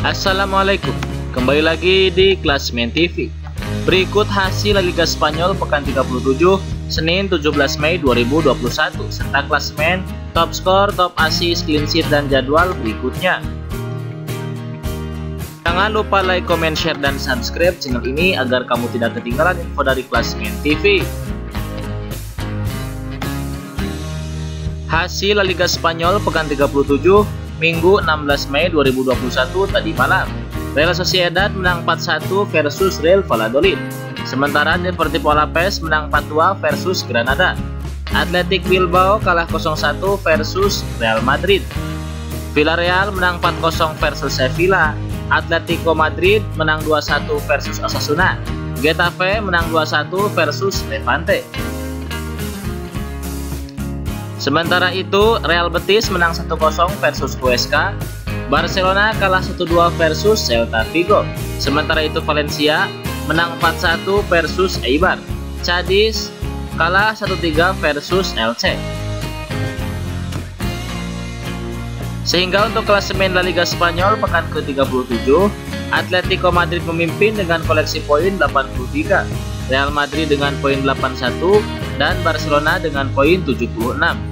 Assalamualaikum, kembali lagi di Klasmen TV. Berikut hasil Liga Spanyol pekan 37 Senin 17 Mei 2021 serta klasmen, top skor, top assist, clean sheet dan jadwal berikutnya. Jangan lupa like, comment, share, dan subscribe channel ini agar kamu tidak ketinggalan info dari Klasmen TV. Hasil La Liga Spanyol pekan 37 Minggu 16 Mei 2021 tadi malam. Real Sociedad menang 4-1 versus Real Valladolid. Sementara Deportivo Alaves menang 4-2 versus Granada. Athletic Bilbao kalah 0-1 versus Real Madrid. Villarreal menang 4-0 versus Sevilla. Atletico Madrid menang 2-1 versus Osasuna. Getafe menang 2-1 versus Levante. Sementara itu, Real Betis menang 1-0 versus Huesca, Barcelona kalah 1-2 versus Celta Vigo. Sementara itu Valencia menang 4-1 versus Eibar. Cadiz kalah 1-3 versus Elche. Sehingga untuk klasemen La Liga Spanyol pekan ke-37, Atletico Madrid memimpin dengan koleksi poin 83, Real Madrid dengan poin 81, dan Barcelona dengan poin 76.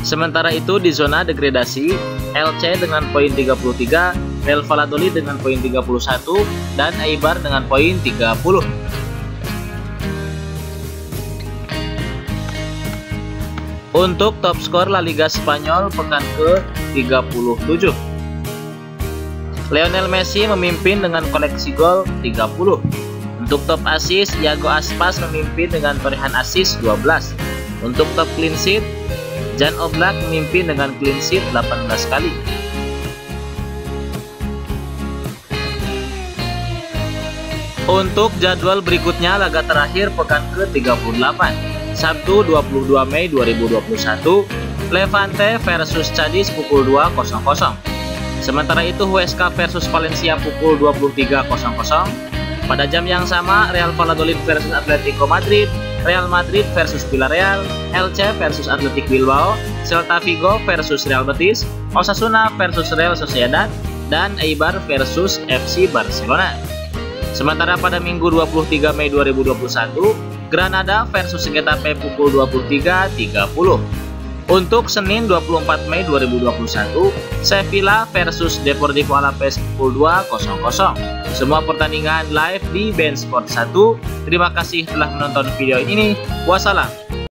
Sementara itu di zona degradasi, LC dengan poin 33, Real Valladolid dengan poin 31, dan Eibar dengan poin 30. Untuk top skor La Liga Spanyol pekan ke-37. Lionel Messi memimpin dengan koleksi gol 30. Untuk top assist, Iago Aspas memimpin dengan torehan assist 12. Untuk top clean sheet, Jan Oblak memimpin dengan clean sheet 18 kali. Untuk jadwal berikutnya laga terakhir pekan ke-38 Sabtu 22 Mei 2021 Levante versus Cadiz pukul 2.00 Sementara itu Huesca versus Valencia pukul 23.00 Pada jam yang sama Real Valladolid versus Atletico Madrid Real Madrid versus Villarreal, Elche versus Athletic Bilbao, Celta Vigo versus Real Betis, Osasuna versus Real Sociedad, dan Eibar versus FC Barcelona. Sementara pada Minggu 23 Mei 2021, Granada versus Getafe pukul 23.30. Untuk Senin 24 Mei 2021, Sevilla versus Deportivo Alaves pukul 2.00. Semua pertandingan live di Band Sport 1. Terima kasih telah menonton video ini. Wassalam.